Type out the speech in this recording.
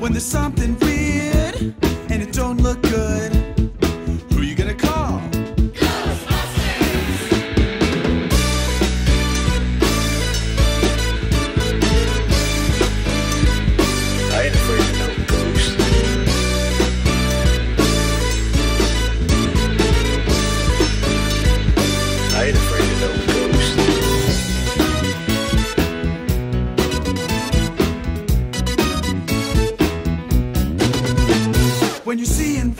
when there's something weird and it don't look good. When you see in